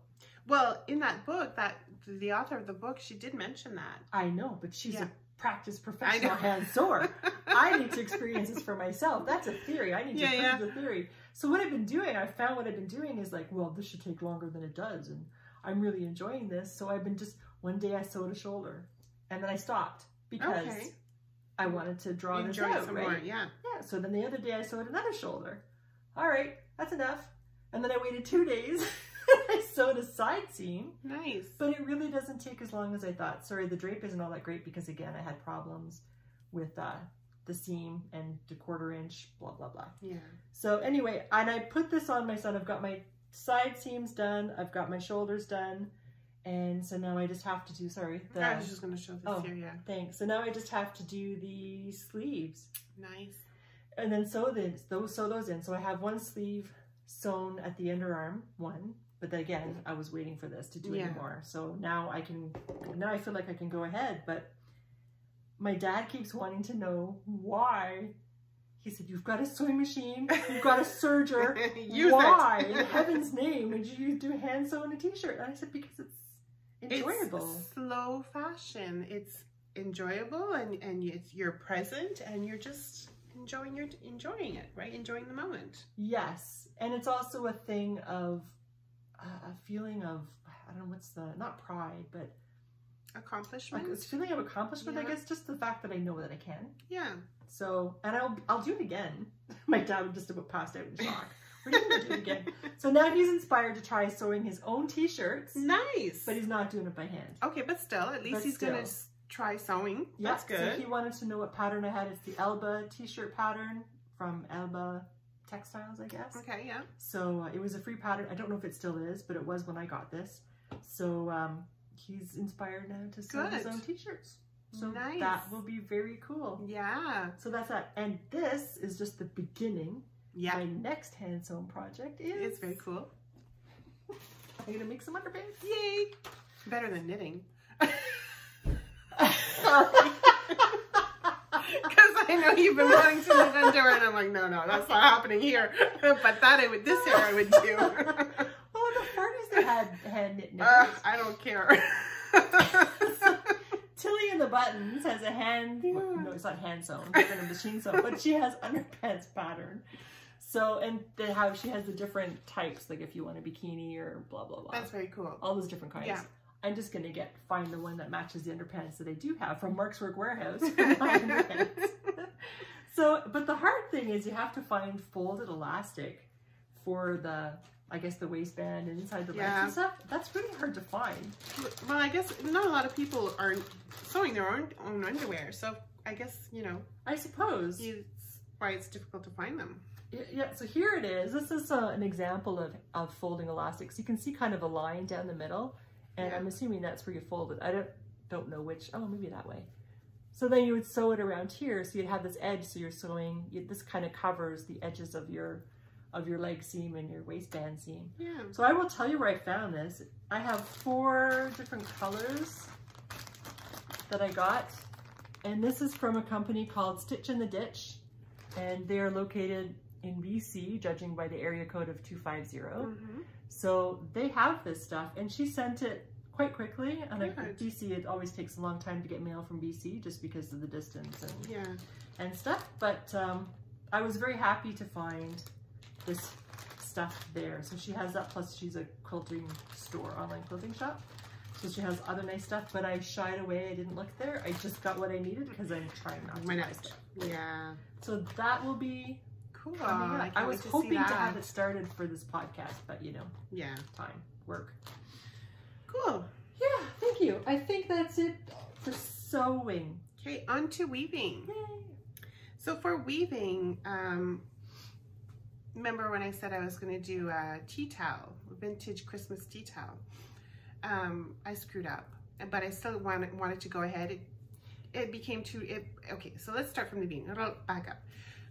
Well, in that book, that the author of the book, she did mention that. I know, but she's Yeah. a practice professional hand sewer. I need to experience this for myself. That's a theory. I need to Yeah, prove yeah. the theory. So what I've been doing, I found what I've been doing is like, well, this should take longer than it does, and I'm really enjoying this. So I've been just one day I sewed a shoulder, and then I stopped because Okay. I wanted to draw Enjoy this out, some right? more, yeah. Yeah. So then the other day I sewed another shoulder. All right, that's enough. And then I waited two days. I sewed a side seam. Nice. But it really doesn't take as long as I thought. Sorry, the drape isn't all that great because again, I had problems with uh, the seam and the quarter inch, blah, blah, blah. Yeah. So anyway, and I put this on my son. I've got my side seams done. I've got my shoulders done. And so now I just have to do, sorry, the, I was just going to show this Oh. here, yeah. thanks. So now I just have to do the sleeves Nice. and then sew this, those, sew those in. So I have one sleeve sewn at the underarm, one, but then again, I was waiting for this to do Yeah. any more. So now I can, now I feel like I can go ahead, but my dad keeps wanting to know why. He said, you've got a sewing machine, you've got a serger. Why in heaven's name would you do hand sew in a t-shirt? And I said, because it's enjoyable. It's slow fashion. It's enjoyable and, and it's, you're present and you're just enjoying your enjoying it, right? Enjoying the moment. Yes, and it's also a thing of uh, a feeling of I don't know what's the not pride, but Accomplishment. like a feeling of accomplishment. I guess just the fact that I know that I can. yeah. So, and I'll I'll do it again. My dad would just about passed out in shock. We're gonna do again. So now he's inspired to try sewing his own t-shirts, Nice. but he's not doing it by hand. okay, but still, at least But he's gonna try sewing. Yeah, That's good. So he wanted to know what pattern I had. It's the Elba t-shirt pattern from Elba Textiles, I guess. okay, yeah. So uh, it was a free pattern. I don't know if it still is, but it was when I got this. So um, he's inspired now to sew his own t-shirts. So Nice. that will be very cool. Yeah. So that's that. And this is just the beginning. Yeah. My next hand sewn project is. It's very cool. I'm gonna make some underpants. Yay. Better than knitting. Because I know you've been wanting to knit underwear, and I'm like, no, no, that's not happening here. but that I would, this here I would do. oh, the parties they had hand knit uh, I don't care. Tilly and the Buttons has a hand, well, no, it's not hand sewn, different machine sewn, but she has underpants pattern. So, and then how she has the different types, like if you want a bikini or blah, blah, blah. That's very cool. All those different kinds. Yeah. I'm just going to get, find the one that matches the underpants that I do have from Mark's Work Wearhouse so, but the hard thing is you have to find folded elastic for the, I guess the waistband and inside the legs and stuff. That's really hard to find. Well, I guess not a lot of people are sewing their own, own underwear, so I guess, you know, I suppose. it's why it's difficult to find them. Yeah, yeah, so here it is. This is uh, an example of, of folding elastics. You can see kind of a line down the middle, and Yeah. I'm assuming that's where you fold it. I don't don't know which. Oh, maybe that way. So then you would sew it around here, so you'd have this edge. So you're sewing. You, this kind of covers the edges of your of your leg seam and your waistband seam. Yeah. So I will tell you where I found this. I have four different colors that I got. And this is from a company called Stitch in the Ditch. And they are located in BC, judging by the area code of 250. hmm So they have this stuff. And she sent it quite quickly. And like Good. BC, it always takes a long time to get mail from BC just because of the distance and, Yeah. and stuff. But um, I was very happy to find this stuff there. So she has that, plus she's a quilting store, online clothing shop. So she has other nice stuff, but I shied away. I didn't look there. I just got what I needed because I'm trying not to not? stuff. Yeah. So that will be Cool. I, I, was to hoping to have it started for this podcast, but you know, Yeah. time, work. Cool. Yeah, thank you. I think that's it for sewing. Okay, on to weaving. Yay. So for weaving, um, remember when I said I was going to do a tea towel, a vintage Christmas tea towel? Um, I screwed up, but I still wanted, wanted to go ahead. It, it became too, it, okay, so let's start from the beginning. Back up.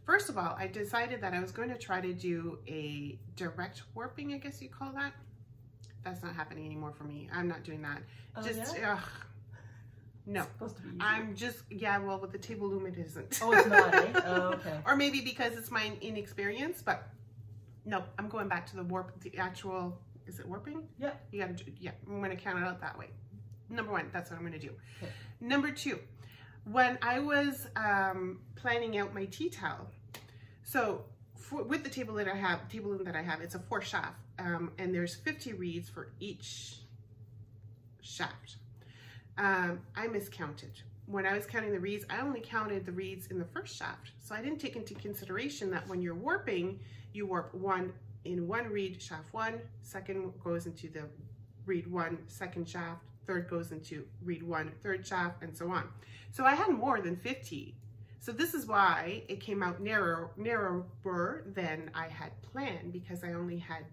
First of all, I decided that I was going to try to do a direct warping, I guess you call that. That's not happening anymore for me. I'm not doing that. Oh, Just, yeah? ugh. No. It's supposed to be. I'm just, yeah, well, with the table loom, it isn't. Oh, it's not, eh? Oh, okay. or maybe because it's my inexperience, but no, I'm going back to the warp, the actual, is it warping? Yeah. You gotta, yeah, I'm gonna count it out that way. Number one, that's what I'm gonna do. Okay. Number two, when I was um, planning out my tea towel, so for, with the table that I have, table that I have, it's a four shaft, um, and there's 50 reeds for each shaft. Um, I miscounted. When I was counting the reeds, I only counted the reeds in the first shaft. So I didn't take into consideration that when you're warping, you warp one in one reed, shaft one, second goes into the reed one, second shaft, third goes into reed one, third shaft, and so on. So I had more than 50. So this is why it came out narrow, narrower than I had planned because I only had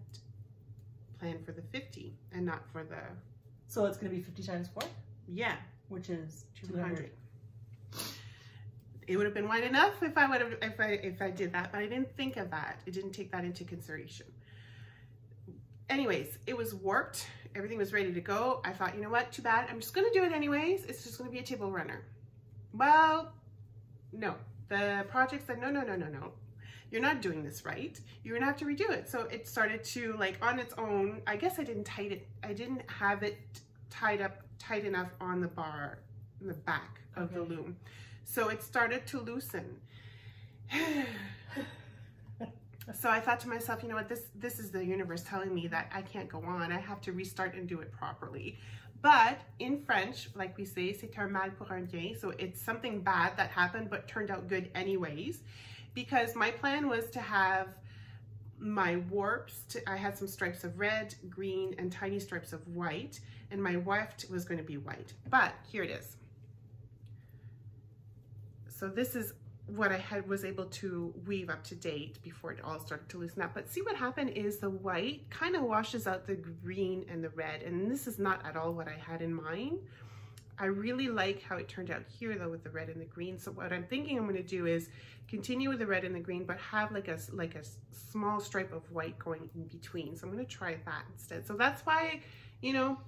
planned for the 50 and not for the, So it's going to be 50 times 4, yeah, which is 200. 200. It would have been wide enough if I would have if I if I did that, but I didn't think of that. It didn't take that into consideration. Anyways, it was warped. Everything was ready to go. I thought, you know what? Too bad. I'm just gonna do it anyways. It's just gonna be a table runner. Well, no. The project said, no, no, no, no, no. You're not doing this right. You're gonna have to redo it. So it started to like on its own. I guess I didn't tight it. I didn't have it tied up tight enough on the bar, in the back of the loom. So it started to loosen. so I thought to myself, you know what, this this is the universe telling me that I can't go on. I have to restart and do it properly. But in French, like we say, c'est un mal pour un bien. So it's something bad that happened but turned out good anyways. Because my plan was to have my warps, to, I had some stripes of red, green, and tiny stripes of white. And my weft was going to be white. But here it is. So this is what I had was able to weave up to date before it all started to loosen up. But see what happened is the white kind of washes out the green and the red. And this is not at all what I had in mind. I really like how it turned out here though with the red and the green. So what I'm thinking I'm gonna do is continue with the red and the green, but have like a, like a small stripe of white going in between. So I'm gonna try that instead. So that's why, you know,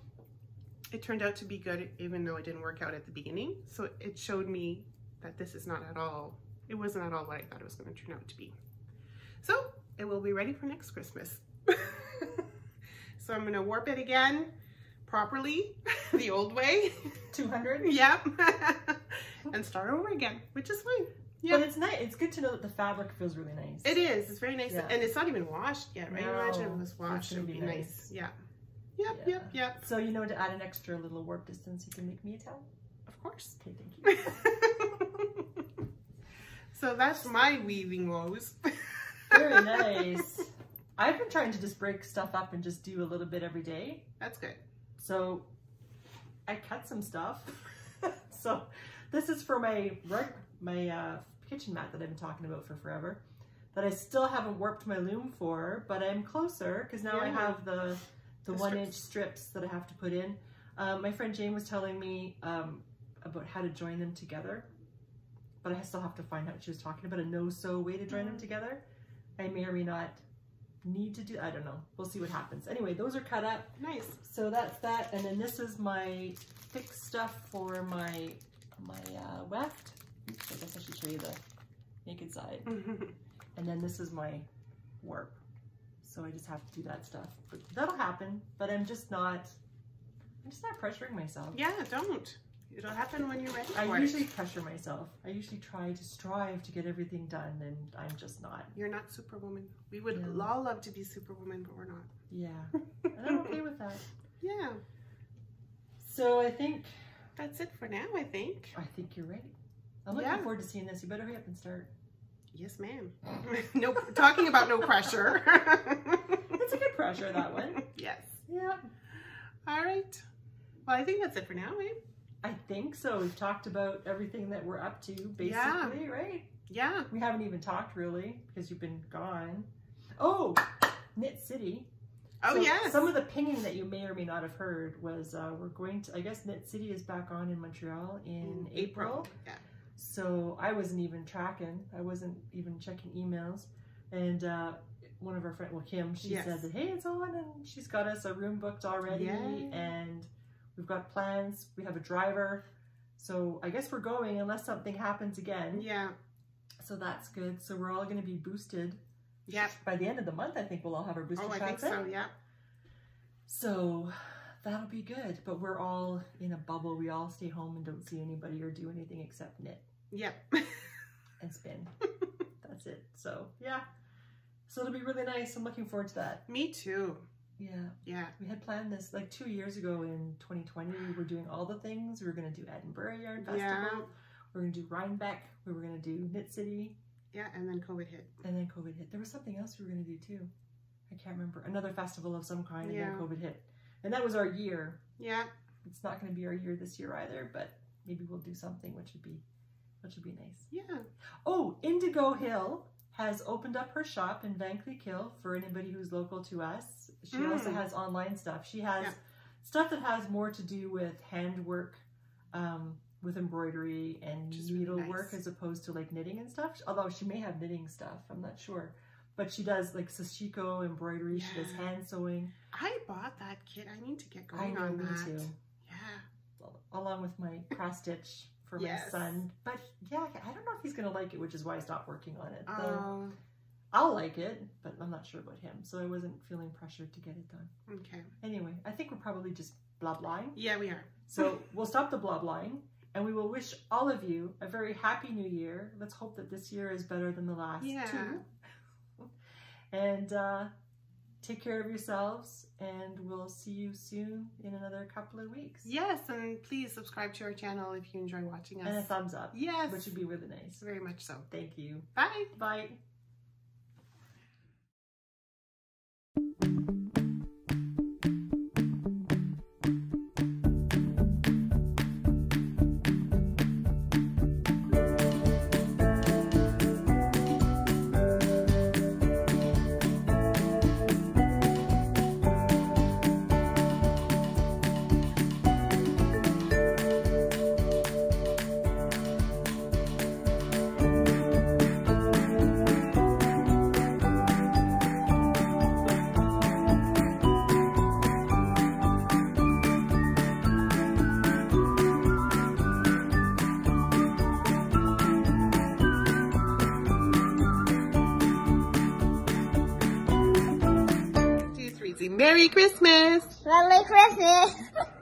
it turned out to be good even though it didn't work out at the beginning. So it showed me that this is not at all, it wasn't at all what I thought it was going to turn out to be. So it will be ready for next Christmas. so I'm going to warp it again properly, the old way. 200? yep. and start over again, which is fine. Yeah. But it's nice. It's good to know that the fabric feels really nice. It is. It's very nice. Yeah. And it's not even washed yet, right? Imagine if it No, was washed. It gonna would be be nice. nice. Yeah. Yep, Yeah. yep, yep. So you know to add an extra little warp distance, you can make me a towel? Of course. Okay, thank you. So that's my weaving woes. Very nice. I've been trying to just break stuff up and just do a little bit every day. That's good. So I cut some stuff. so this is for my rug, my uh, kitchen mat that I've been talking about for forever. That I still haven't warped my loom for, but I'm closer because now I have the the, The one strips. inch strips that I have to put in. Um, my friend Jane was telling me um, about how to join them together, but I still have to find out. What she was talking about a no-sew way to join them Mhm. together. I may or may not need to do. I don't know. We'll see what happens. Anyway, those are cut up. Nice. So that's that, and then this is my thick stuff for my my uh, weft. Oops, I guess I should show you the naked side. And then this is my warp. So I just have to do that stuff. But that'll happen, but I'm just not I'm just not pressuring myself. Yeah, don't. It'll happen when you're ready I usually it. pressure myself. I usually try to strive to get everything done, and I'm just not. You're not Superwoman. We would Yeah. all love to be Superwoman, but we're not. Yeah, and I'm okay with that. Yeah, So I think that's it for now, I think. I think you're ready. I'm looking Yeah. forward to seeing this. You better hurry up and start. Yes, ma'am. no, talking about no pressure. It's a good pressure that one. yes. Yeah, All right. Well, I think that's it for now, eh? I think so. We've talked about everything that we're up to, basically, Yeah. right? Yeah. We haven't even talked really because you've been gone. Oh, Knit City. Oh, So yes. Some of the pinging that you may or may not have heard was uh, we're going to, I guess Knit City is back on in Montreal in In April. Yeah. So I wasn't even tracking. I wasn't even checking emails. And uh, one of our friends, well, Kim, she Yes. said that, hey, it's on. And she's got us a room booked already. Yay. And we've got plans. We have a driver. So I guess we're going unless something happens again. Yeah. So that's good. So we're all going to be boosted. Yep. By the end of the month, I think we'll all have our booster Oh, I think shots in. so. Yeah. So that'll be good. But we're all in a bubble. We all stay home and don't see anybody or do anything except knit Yep. and spin. That's it. So yeah. So it'll be really nice. I'm looking forward to that. Me too. Yeah. Yeah. We had planned this like two years ago in 2020. We were doing all the things. We were going to do Edinburgh Yarn Festival. Yeah. We were going to do Rhinebeck. We were going to do Knit City. Yeah. And then COVID hit. And then COVID hit. There was something else we were going to do too. I can't remember. Another festival of some kind, and Yeah. then COVID hit. And that was our year. Yeah. It's not going to be our year this year either, but maybe we'll do something which would be, which would be nice. Yeah. Oh, Indigo Hill has opened up her shop in Vankleek Hill for anybody who's local to us. She Mm. also has online stuff. She has Yeah. stuff that has more to do with handwork, um, with embroidery and Which is really needlework nice. as opposed to like knitting and stuff. Although she may have knitting stuff, I'm not sure. But she does like sashiko embroidery. She does hand sewing. I bought that kit. I need to get I going know on that. too. Yeah. along with my cross stitch for my son. But yeah, I don't know if he's gonna like it, which is why I stopped working on it. Oh, I'll like it, but I'm not sure about him, so I wasn't feeling pressured to get it done. okay. Anyway, I think we're probably just blah blahing. Yeah, we are. So we'll stop the blah blahing, and we will wish all of you a very happy new year. Let's hope that this year is better than the last Yeah. two. And uh, take care of yourselves, and we'll see you soon in another couple of weeks. Yes, and please subscribe to our channel if you enjoy watching us. And a thumbs up, yes, which would be really nice. very much so. Thank you. Bye. Bye.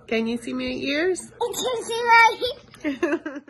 Can you see my ears? It's right.